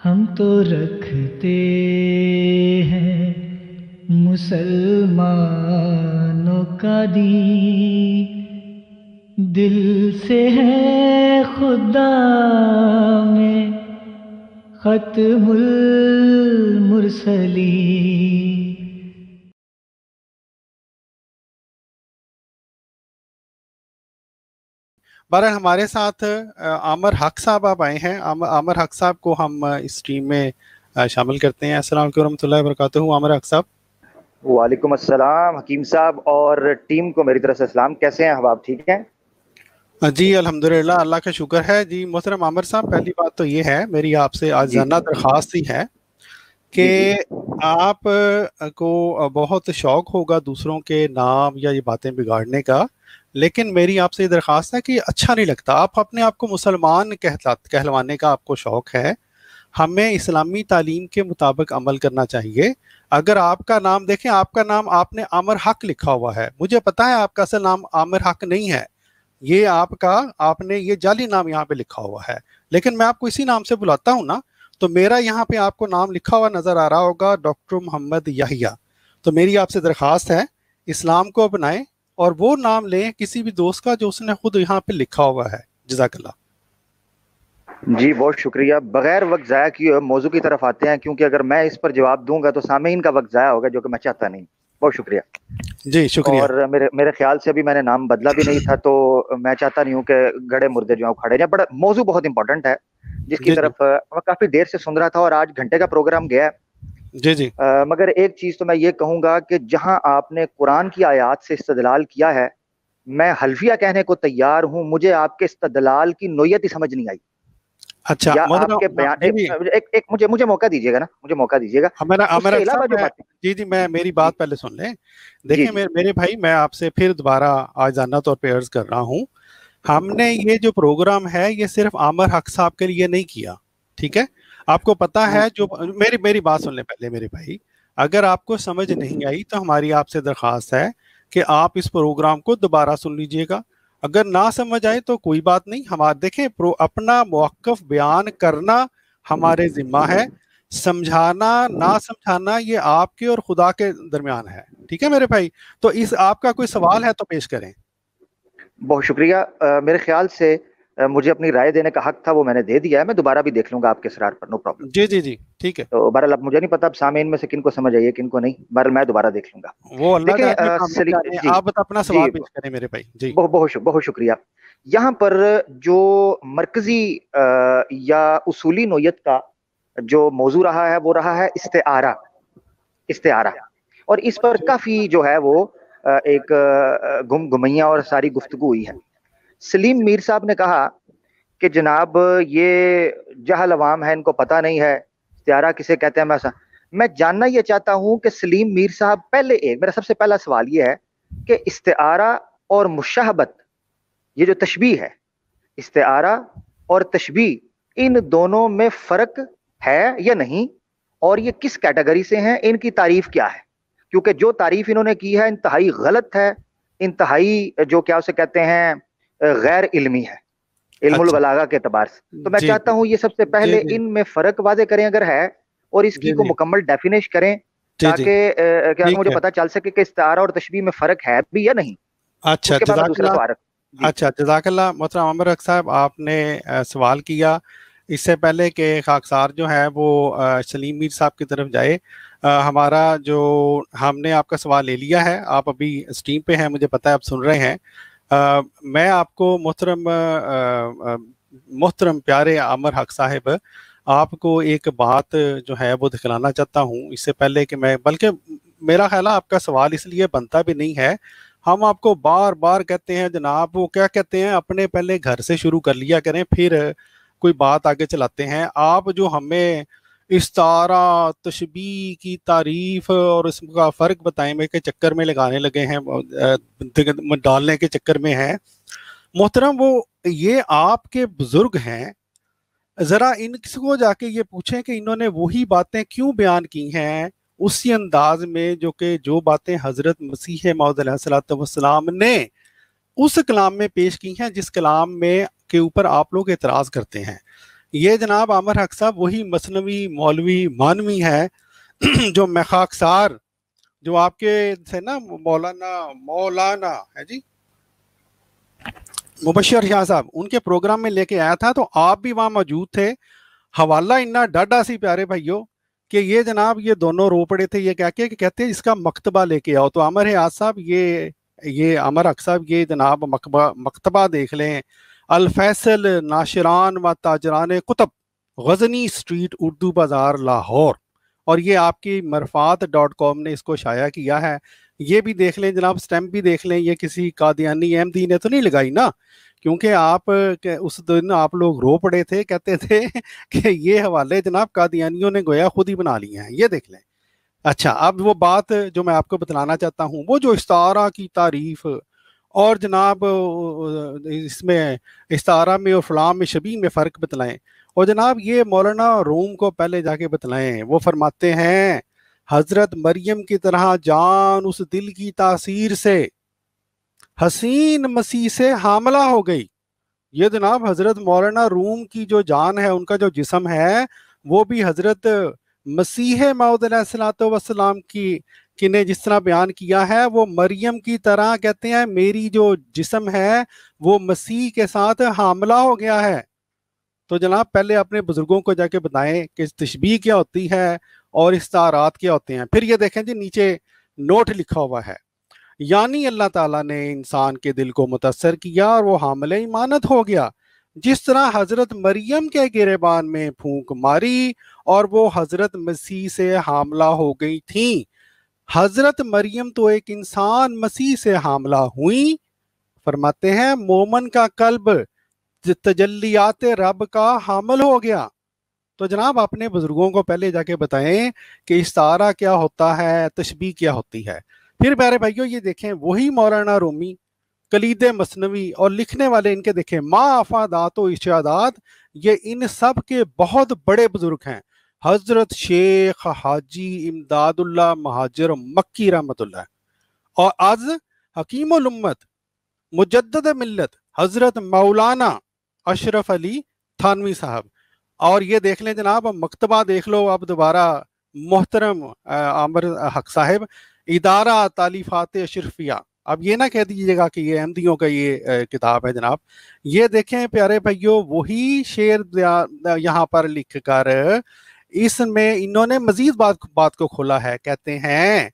हम तो रखते हैं मुसलमानों का दी दिल से है खुदा में खत्मुल मुरसली बहरहाल हमारे साथ आमर हक साहब आप आए हैं। आमर हक साहब को हम इस टीम में शामिल करते हैं। अस्सलाम वालेकुम वरकत आमर हक साहब। वालेकुम अस्सलाम हकीम साहब और टीम को मेरी तरफ़ से सलाम कैसे हैं? आप ठीक हैं? जी अल्हम्दुलिल्लाह अल्लाह का शुक्र है। जी मोहतरम आमर साहब पहली बात तो ये है मेरी आपसे आज जाना दरख्वास्त ही है कि आप को बहुत शौक होगा दूसरों के नाम या ये बातें बिगाड़ने का। लेकिन मेरी आपसे ये दरख्वास्त है कि अच्छा नहीं लगता। आप अपने आप को मुसलमान कहला, कहलवाने का आपको शौक है। हमें इस्लामी तालीम के मुताबिक अमल करना चाहिए। अगर आपका नाम, देखें, आपका नाम आपने आमर हक लिखा हुआ है। मुझे पता है आपका असल नाम आमर हक नहीं है। ये आपका, आपने ये जाली नाम यहाँ पे लिखा हुआ है। लेकिन मैं आपको इसी नाम से बुलाता हूँ ना तो मेरा यहाँ पे आपको नाम लिखा हुआ नज़र आ रहा होगा डॉक्टर मोहम्मद याहिया। तो मेरी आपसे दरख्वास्त है, इस्लाम को अपनाएँ और वो नाम लें किसी भी दोस्त का जो उसने खुद यहाँ पे लिखा हुआ है। जजाकल्ला जी बहुत शुक्रिया। बगैर वक्त ज़ाया किए मौजू की तरफ़ आते हैं क्योंकि अगर मैं इस पर जवाब दूँगा तो सामीन का वक्त ज़ाया होगा जो कि मैं चाहता नहीं। बहुत शुक्रिया। जी शुक्रिया। और मेरे मेरे ख्याल से अभी मैंने नाम बदला भी नहीं था तो मैं चाहता नहीं हूँ कि गड़े मुर्दे जो है खड़े जाए। बड़ा मौजू बहुत इंपॉर्टेंट है जिसकी तरफ़ मैं काफ़ी देर से सुन रहा था और आज घंटे का प्रोग्राम गया जी जी। आ, मगर एक चीज़ तो मैं ये कहूँगा कि जहाँ आपने कुरान की आयात से इस्तदलाल किया है मैं हल्फिया कहने को तैयार हूँ मुझे आपके इस्तदलाल की नोयत ही समझ नहीं आई। अच्छा या आपके बयान एक, एक, एक मुझे मुझे मौका दीजिएगा ना मुझे मौका दीजिएगा। जी जी मैं मेरी बात पहले सुन लें। देखिए मेरे, मेरे भाई मैं आपसे फिर दोबारा आजाना तौर पर अर्ज़ कर रहा हूँ। हमने ये जो प्रोग्राम है ये सिर्फ़ आमर हक साहब के लिए नहीं किया ठीक है? आपको पता है हाँ। जो मेरी मेरी बात सुन ले पहले मेरे भाई। अगर आपको समझ नहीं आई तो हमारी आपसे दरखास्त है कि आप इस प्रोग्राम को दोबारा सुन लीजिएगा। अगर ना समझ आए तो कोई बात नहीं हमारे देखें प्रो अपना मौकफ बयान करना हमारे जिम्मा है। समझाना ना समझाना ये आपके और खुदा के दरमियान है। ठीक है मेरे भाई? तो इस आपका कोई सवाल है तो पेश करें। बहुत शुक्रिया। आ, मेरे ख्याल से मुझे अपनी राय देने का हक था वो मैंने दे दिया है मैं दोबारा भी देख लूँगा आपके सरार पर नो प्रॉब्लम जी जी जी ठीक है। तो बहरहाल अब मुझे नहीं पता अब सामीन में से किनको समझ आइए किनको नहीं बहरहाल मैं दोबारा देख लूँगा। वो अल्लाह आप अपना सवाल पेश करें मेरे भाई। जी। बहुत बहुत बहुत शुक्रिया। यहाँ पर जो मरकजी या उसूली नोयत का जो मौजू रहा है वो रहा है इस्तेआरा इस्तेआरा। और इस पर काफ़ी जो है वो एक गुम गुमैया और सारी गुफ्तगु हुई है। सलीम मीर साहब ने कहा कि जनाब, ये जहल अवाम है, इनको पता नहीं है। त्यारा किसे कहते हैं, मैं मैं जानना ये चाहता हूँ कि सलीम मीर साहब पहले एक मेरा सबसे पहला सवाल ये है कि इस्तारा और मुशाहबत, ये जो तशबी है इस्तारा और तशबी इन दोनों में फ़र्क है या नहीं? और ये किस कैटेगरी से हैं? इनकी तारीफ़ क्या है? क्योंकि जो तारीफ़ इन्होंने की है, इंतहाई गलत है। इंतहाई, जो क्या उसे कहते हैं गैर इल्मी है इल्मुल अच्छा। बलागा के अतबार से। तो मैं चाहता हूँ ये सबसे पहले इनमें फ़र्क वादे करें अगर है और इसकी को मुकम्मल डेफिनेश करें ताकि क्या मुझे पता चल सके कि इस्तारा और तशबी में फ़र्क है भी या नहीं। अच्छा अच्छा जजाकल्ला मोहतरम अमर साहब आपने सवाल किया। इससे पहले कि खाकसार जो है वो सलीम मीर साहब की तरफ़ जाए। आ, हमारा जो हमने आपका सवाल ले लिया है। आप अभी स्टीम पे हैं मुझे पता है आप सुन रहे हैं। आ, मैं आपको मोहतरम मोहतरम प्यारे आमर हक साहिब आपको एक बात जो है वो दिखलाना चाहता हूँ। इससे पहले कि मैं बल्कि मेरा ख्याल आपका सवाल इसलिए बनता भी नहीं है। हम आपको बार बार कहते हैं जनाब वो क्या कहते हैं? अपने पहले घर से शुरू कर लिया करें फिर कोई बात आगे चलाते हैं। आप जो हमें इस्तारा, तशबी की तारीफ़ और इसका फ़र्क बताए के चक्कर में लगाने लगे हैं डालने के चक्कर में है। मोहतरम, वो, ये आपके बुज़ुर्ग हैं। ज़रा इनको जाके ये पूछें कि इन्होंने वही बातें क्यों बयान की हैं उसी अंदाज में, जो कि, जो बातें हज़रत मसीह मौदलाम ने उस कलाम में पेश की हैं, जिस कलाम में, के ऊपर आप लोग एतराज़ करते हैं। ये जनाब आमर हक साहब वही मसनवी, मौलवी, मानवी है, जो मेखाकसार, जो आपके थे ना मौलाना मौलाना, है जी? मुबशर शाह साहब, उनके प्रोग्राम में लेके आया था तो आप भी वहाँ मौजूद थे। हवाला इन्ना डाडा सी प्यारे भाइयों, कि ये जनाब ये दोनों रो पड़े थे, ये क्या कि कहते हैं इसका मकतबा लेके आओ। तो अमर हयाज साहब, ये ये अमर हक साहब, ये जनाब मकबा, मकतबा देख लें अलफैसल, नाशरान व ताजरान कुतब, गजनी स्ट्रीट, उर्दू बाज़ार, लाहौर। और ये आपकी मरफात डॉट कॉम ने इसको शाया किया है। ये भी देख लें जनाब, स्टैम्प भी देख लें। ये किसी कादियानी अहमदी ने तो नहीं लगाई ना? क्योंकि आप उस दिन आप लोग रो पड़े थे, कहते थे कि ये हवाले जनाब कादियानियों ने गोया खुद ही बना लिए हैं। ये देख लें। अच्छा अब वो बात जो मैं आपको बतलाना चाहता हूँ, वो जो इस्तारा की तारीफ़ और जनाब इसमें इस्तारा में और फलाम में शबी में फ़र्क बतलाएँ। और जनाब, ये मौलाना रूम को पहले जाके बतलाएँ। वो फरमाते हैं, हज़रत मरियम की तरह जान उस दिल की तासीर से, हसीन मसीह से हामला हो गई। ये जनाब, हज़रत मौलाना रूम की जो जान है, उनका जो जिसम है, वो भी हज़रत मसीह वसलाम की कि ने जिस तरह बयान किया है, वो मरियम की तरह कहते हैं, मेरी जो जिसम है, वो मसीह के साथ हामला हो गया है। तो जनाब, पहले अपने बुज़ुर्गों को जाके बताएँ कि तशबी क्या होती है और इस्तारात क्या होते हैं। फिर ये देखें जी, नीचे नोट लिखा हुआ है। यानी अल्लाह ताला ने इंसान के दिल को मुतासर किया और वो हामल ईमानत हो गया। जिस तरह हज़रत मरियम के गिरेबान में फूंक मारी और वो हज़रत मसीह से हामला हो गई थी। हज़रत मरियम तो एक इंसान मसीह से हामला हुई। फरमाते हैं, मोमन का कल्ब तजल्लियात रब का हामल हो गया। तो जनाब अपने बुज़ुर्गों को पहले जाके बताएँ कि इस्तारा क्या होता है तशबी क्या होती है। फिर प्यारे भाइयों, ये देखें, वही मौलाना रोमी, कलीद मसनवी और लिखने वाले इनके देखें, माँ अफादात इशादात ये इन सब के बहुत बड़े बुज़ुर्ग हैं। हज़रत शेख हाजी इमदादुल्ला महाजर मक्की रहमत और आज हकीम उम्मत, मुजद्दद मिल्लत, हज़रत मौलाना अशरफ अली थानवी साहब। और ये देख लें जनाब, मकतबा देख लो अब दोबारा, मोहतरम आमर हक साहब, इदारा तालीफात अशरफिया। अब ये ना कह दीजिएगा कि ये अहमदियों का ये किताब है जनाब। ये देखें प्यारे भाइयों, वही शेर यहाँ पर लिख कर इसमें इन्होंने मजीद बात बात को खोला है, कहते हैं,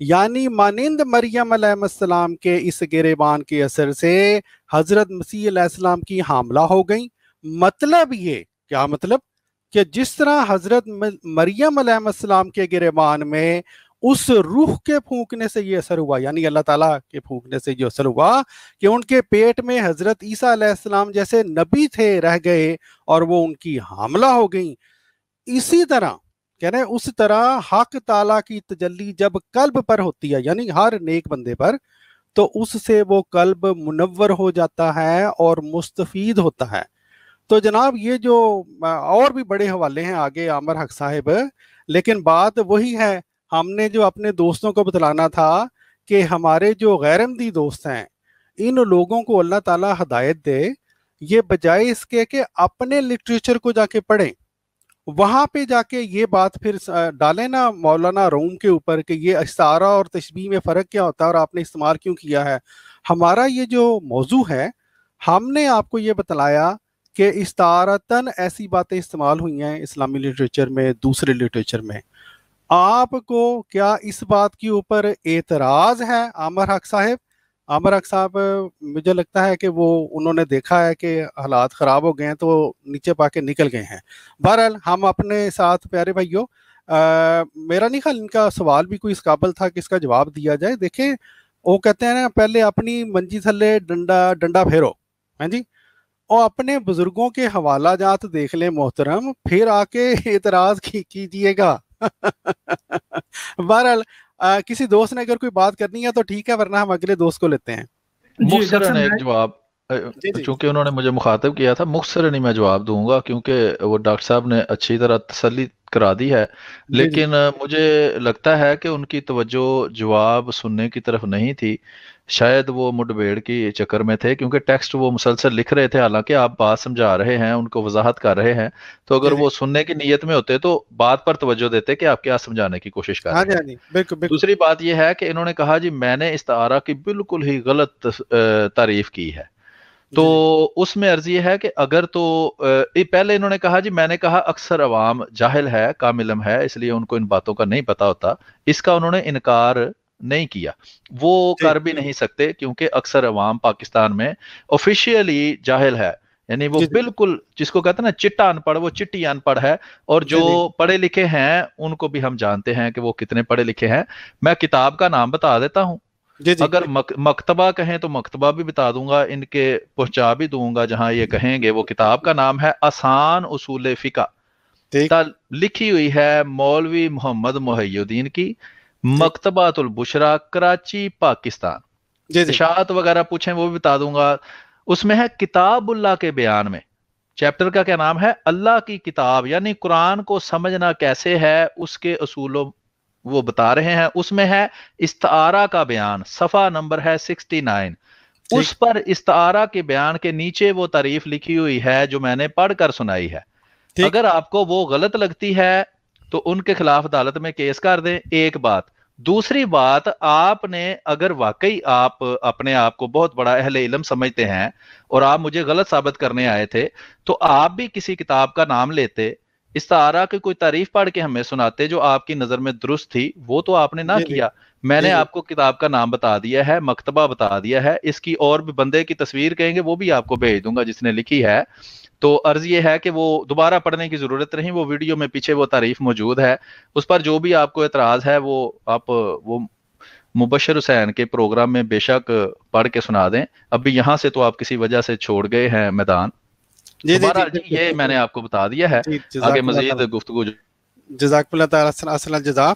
यानी मानिंद मरियम सलाम के इस गिरेबान के असर से हज़रत मसीह की हामला हो गई। मतलब ये, क्या मतलब? कि जिस तरह हज़रत मरियम सलाम के गिरेबान में उस रूह के फूकने से ये असर हुआ, यानी अल्लाह ताला के फूकने से ये असर हुआ कि उनके पेट में हज़रत ईसा जैसे नबी थे, रह गए और वो उनकी हमला हो गई। इसी तरह, कह रहे उस तरह हक ताला की तजल्ली जब कल्ब पर होती है, यानी हर नेक बंदे पर तो उससे वो कल्ब मुनवर हो जाता है और मुस्तफीद होता है। तो जनाब, ये जो और भी बड़े हवाले हैं आगे आमर हक साहिब, लेकिन बात वही है, हमने जो अपने दोस्तों को बतलाना था कि हमारे जो गैरमदी दोस्त हैं, इन लोगों को अल्लाह ताला हदायत दे, ये बजाय इसके कि अपने लिटरेचर को जाके पढ़ें। वहाँ पे जाके ये बात फिर डालें ना मौलाना रोम के ऊपर कि ये इशारा और तशबी में फ़र्क क्या होता है और आपने इस्तेमाल क्यों किया है? हमारा ये जो मौजू है, हमने आपको ये बतलाया कि इस्तारतन ऐसी बातें इस्तेमाल हुई हैं इस्लामी लिटरेचर में, दूसरे लिटरेचर में। आपको क्या इस बात के ऊपर एतराज़ है आमर हक साहब? आमर हक साहब, मुझे लगता है कि वो, उन्होंने देखा है कि हालात ख़राब हो गए हैं तो नीचे पाके निकल गए हैं। बहरहाल, हम अपने साथ प्यारे भाइयों मेरा नहीं ख्याल इनका सवाल भी कोई इस काबल था कि इसका जवाब दिया जाए। देखें, वो कहते हैं ना, पहले अपनी मंजी थले डंडा डंडा फेरो, हैं जी? और अपने बुज़ुर्गों के हवाला जात देख लें मोहतरम, फिर आके एतराज़ कीजिएगा। बहरहाल किसी दोस्त ने अगर कोई बात करनी है तो ठीक है वरना हम अगले दोस्त को लेते हैं। जवाब चूँकि उन्होंने मुझे मुखातब किया था मुख्तर नहीं मैं जवाब दूँगा क्योंकि वो डॉक्टर साहब ने अच्छी तरह तसली करा दी है। लेकिन मुझे लगता है कि उनकी तवज्जो जवाब सुनने की तरफ़ नहीं थी। शायद वो मुठभेड़ की चक्कर में थे क्योंकि टेक्स्ट वो मुसलसल लिख रहे थे हालाँकि आप बात समझा रहे हैं उनको वजाहत कर रहे हैं तो अगर वो सुनने की नीयत में होते तो बात पर तवज्जो देते कि आप क्या समझाने की कोशिश कर हाँ रहे हैं। हाँ दूसरी बात यह है कि इन्होंने कहा जी मैंने इस्तारा की बिल्कुल ही गलत तारीफ़ की है। तो उसमें अर्ज़ ये है कि अगर तो पहले इन्होंने कहा जी मैंने कहा अक्सर अवाम जाहिल है कामिलम है इसलिए उनको इन बातों का नहीं पता होता। इसका उन्होंने इनकार नहीं किया। वो कर भी नहीं सकते क्योंकि अक्सर अवाम पाकिस्तान में ऑफिशियली जाहिल है। यानी वो बिल्कुल जिसको कहते हैं ना चिट्टा अनपढ़ वो चिट्टी अनपढ़ है और जो पढ़े लिखे हैं उनको भी हम जानते हैं कि वो कितने पढ़े लिखे हैं। मैं किताब का नाम बता देता हूँ। अगर मक, मकतबा कहें तो मकतबा भी बता दूँगा इनके पहुँचा भी दूँगा जहाँ ये कहेंगे वो किताब का नाम है आसान उसूल फिका। लिखी हुई है मौलवी मोहम्मद मोहुद्दीन की। मकतबातुल बुशरा कराची पाकिस्तान। इशात वगैरह पूछें वो भी बता दूँगा। उसमें है किताबुल्लाह के बयान में। चैप्टर का क्या नाम है? अल्लाह की किताब यानी कुरान को समझना कैसे है उसके असूलों वो बता रहे हैं। उसमें है इस्तारा का बयान सफ़ा नंबर है सिक्सटी नाइन। उस पर इस्तारा के बयान के नीचे वो तारीफ़ लिखी हुई है जो मैंने पढ़कर सुनाई है। अगर आपको वो गलत लगती है तो उनके खिलाफ अदालत में केस कर दें एक बात। दूसरी बात आपने अगर वाकई आप अपने आप को बहुत बड़ा अहले इलम समझते हैं और आप मुझे गलत साबित करने आए थे तो आप भी किसी किताब का नाम लेते इस तारा की कोई तारीफ़ पढ़ के हमें सुनाते जो आपकी नज़र में दुरुस्त थी वो तो आपने ना किया। मैंने आपको किताब का नाम बता दिया है मकतबा बता दिया है इसकी और भी बंदे की तस्वीर कहेंगे वो भी आपको भेज दूँगा जिसने लिखी है। तो अर्ज़ ये है कि वो दोबारा पढ़ने की ज़रूरत नहीं वो वीडियो में पीछे वो तारीफ़ मौजूद है। उस पर जो भी आपको एतराज़ है वो आप वो मुबशर हुसैन के प्रोग्राम में बेशक पढ़ के सुना दें। अभी यहाँ से तो आप किसी वजह से छोड़ गए हैं मैदान। जी, जी, जी, ये मैंने आपको बता दिया है। आगे मजीद गुफ्तु जजाकल्ला जजा।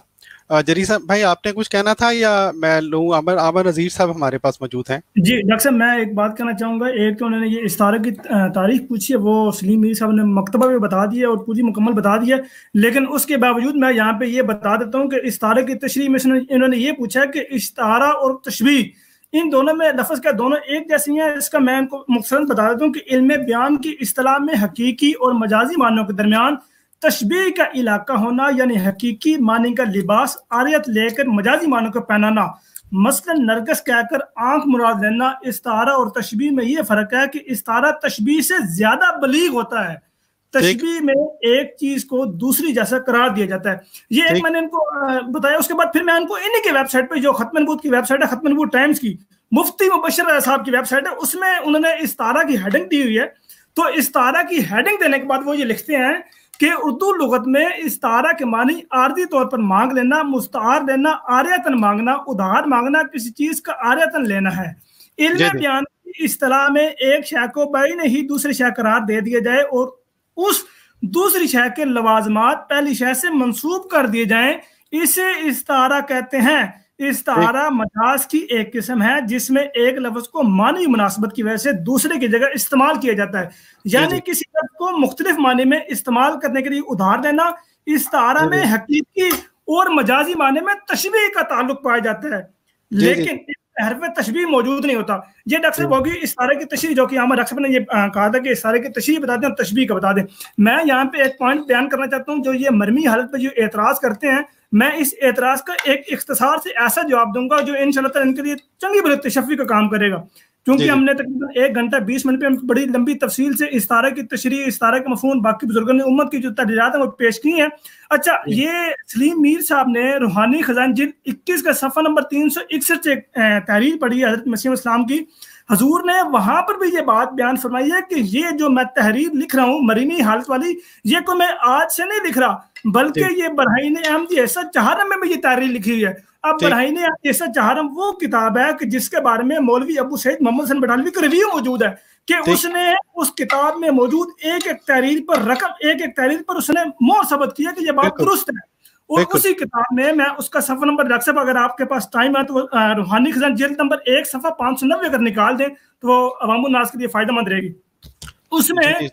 जरी साहब, भाई आपने कुछ कहना था या मैं लूँ? अमर अमर नजीर साहब हमारे पास मौजूद हैं। जी, डॉक्टर साहब, मैं एक बात कहना चाहूँगा। एक तो उन्होंने ये इस्तारा की तारीख पूछी है, वो सलीम मीर साहब ने मकतबा भी बता दिया और पूरी मुकम्मल बता दिया लेकिन उसके बावजूद मैं यहाँ पे ये बता देता हूँ कि इस्तारे की तशरी में इन्होंने ये पूछा है कि इस्तारा और तशबी इन दोनों में, लफज क्या दोनों एक जैसी हैं। इसका मैं इनको मुख्तर बता देता हूँ कि इल्म बयान की असलाह में हकीकी और मजाजी मानों के दरमियान तशबी का इलाका होना यानी हकीकी मानी का लिबास आरियत लेकर मजाजी मानों को पहनाना। मसलन नरगस कहकर आँख मुराद लेना इस तारा और तशबी में यह फ़र्क है कि इस तारा तशबी से ज़्यादा बलीग होता है। तशबी में एक चीज़ को दूसरी जैसा करार दिया जाता है। ये एक मैंने इनको बताया उसके बाद फिर मैं इनको इन्हीं की वेबसाइट पे जो खतमनबूत की वेबसाइट है खतमनबूत टाइम्स की मुफ्ती मुबशर साहब की वेबसाइट है उसमें उन्होंने इस तारा की हेडिंग दी हुई है। तो इस तारा की हेडिंग देने के बाद वो ये लिखते हैं कि उर्दू लुगत में इस्तारा के मानी आर्जी तौर पर मांग लेना मुस्तार लेना आर्यतन मांगना उधार मांगना किसी चीज़ का आर्यतन लेना है। इल्म बयान की में एक शय को बैन ही दूसरे शय करार दे दिया जाए और उस दूसरी शय के लवाजमात पहली शय से मंसूब कर दिए जाए। इसे इस्तारा कहते हैं इस्तारा मजाज की एक किस्म है जिसमें एक लफ्ज को मानवी मुनासबत की वजह से दूसरे की जगह इस्तेमाल किया जाता है। यानी किसी लफ्ज को मुख्तलिफ़ माने में इस्तेमाल करने के लिए उधार देना इस्तारा में हकीकी और मजाजी माने में तशबी का ताल्लुक पाया जाता है। लेकिन हरफ तशबी मौजूद नहीं होता। ये डॉक्टर होगी इस सारे की तशरी जो कि हमारे डॉक्टर ने ये कहा था कि इस सारे की तशरी बता दें और तशबी का बता दें। मैं यहाँ पे एक पॉइंट बयान करना चाहता हूँ जो ये मरमी हालत पर जो एतराज़ करते हैं मैं इस एतराज़ का एक इख्तसार से ऐसा जवाब दूँगा जो इन इनके लिए चंगी बड़ी तशफ़ी का काम करेगा। क्योंकि हमने तकरीबन एक घंटा बीस मिनट पे हम बड़ी लंबी तफसील से इस तारा की तशरी इस तारा के मफहूम बाकी बुज़ुर्गों ने उम्मत की जो तजरात है वो पेश की हैं। अच्छा ये सलीम मीर साहब ने रूहानी खजान जिल इक्कीस का सफ़ा नंबर तीन सौ इकसठ से तहरीर पढ़ी है हज़रत मसीम इस्लाम की हजूर ने वहाँ पर भी ये बात बयान फरमाई है कि ये जो मैं तहरीर लिख रहा हूँ मरीनी हालत वाली ये को मैं आज से नहीं लिख रहा बल्कि ये बरहाई ने अहमदी ऐसा चहारम में भी ये तहरीर लिखी हुई है। अब बरहाई ने ऐसा चहारम वो किताब है कि जिसके बारे में मौलवी अबू सैद मोहम्मद हसन बटालवी का रिव्यू मौजूद है कि उसने उस किताब में मौजूद एक एक तहरीर पर रकम एक एक तहरीर पर उसने मोर सबत किया कि ये बात दुरुस्त है। और उसी किताब में मैं उसका सफ़ा नंबर रख सकता अगर आपके पास टाइम है तो रूहानी खजान जेल नंबर एक सफ़ा पाँच सौ नब्बे अगर निकाल दें तो वो अवामुलनास के लिए फ़ायदेमंद रहेगी। उसमें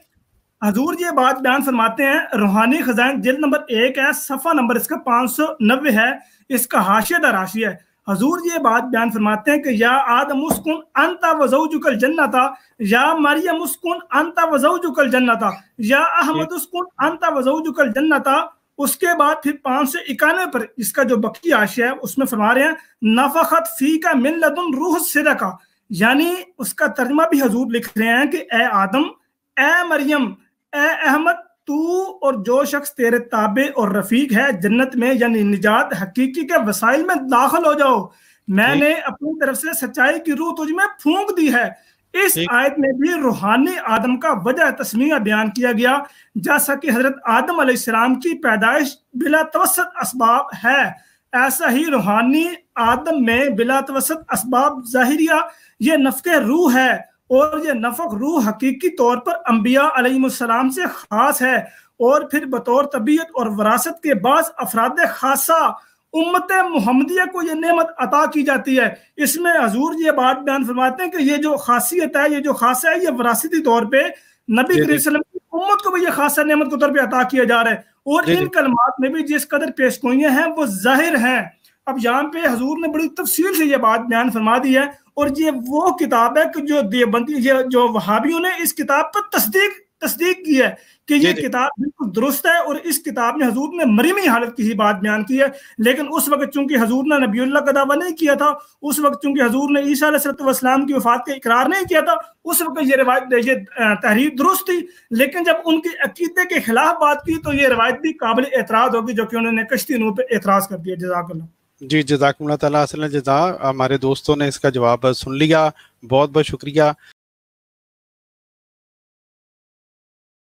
हजूर ये बात बयान फरमाते हैं रूहानी खजान जेल नंबर एक है सफ़ा नंबर इसका पाँच सौ नब्बे है इसका हाशिया दर हाशिया है। हजूर ये बात बयान फरमाते हैं कि या आदम मुस्कुन अंता वजौजुकल जन्नता या मरियम मुस्कुन अंता वजौजुकल जन्नता या अहमद उसकुन अंता वजौजुकल जन्नता उसके बाद फिर पाँच सौ इक्यानवे पर इसका जो बकी आशय है उसमें फरमा रहे हैं नफखत फ़ी का मिन लदुन रूह सिरका यानी उसका तर्जमा भी हजूर लिख रहे हैं कि ए आदम ए मरियम अहमद तू और जो शख्स तेरे ताबे और रफीक है जन्नत में यानी निजात हकीकी के वसाइल में दाखिल हो जाओ। मैंने अपनी तरफ़ से सच्चाई की रूह तुझ में फूंक दी है। इस आयत में भी रूहानी आदम का वजह तस्मीया बयान किया गया जैसा कि हज़रत आदम सलाम की पैदाइश बिला तवसत असबाब है। ऐसा ही रूहानी आदम में बिला तवसत असबाब जाहिरिया ये नफके रूह है। और ये नफक रूह हकीकी तौर पर अम्बिया सलाम से खास है। और फिर बतौर तबीयत और वरासत के बाद अफराद खासा उम्मत मोहम्मदिया को ये नेमत अता की जाती है। इसमें हजूर ये बात बयान फरमाते हैं कि ये जो खासियत है ये जो खासा है ये वरासती तौर पर नबी वसल्लम की उम्मत को भी ये खासा नेमत के तौर पर अता किया जा रहा है। और इन कलमात में भी जिस कदर पेश गोइयाँ हैं वो ज़ाहिर हैं। अब यहाँ पे हजूर ने बड़ी तफसील से ये बात बयान फरमा दी है और ये वो किताब है कि जो देवबंदी ये जो वहाबियों ने इस किताब पर तस्दीक तस्दीक की है कि ये किताब बिल्कुल दुरुस्त है और इस किताब में हजूर ने मरीमी हालत की ही बात बयान की है। लेकिन उस वक्त चूँकि हजूर ने नबील्ला का दावा नहीं किया था उस वक्त चूँकि हजूर ने ईसा वसलाम की वफात का इकरार नहीं किया था उस वक्त ये रवायत ये तहरीर दुरुस्त थी। लेकिन जब उनके अकीदे के खिलाफ बात की तो ये रवायत भी काबिल एतराज़ होगी जो कि उन्होंने कश्ती नूर पर एतराज़ कर दिया जजाकल्ला जी जजाकमल्ला तला जजा हमारे दोस्तों ने इसका जवाब सुन लिया। बहुत बहुत शुक्रिया।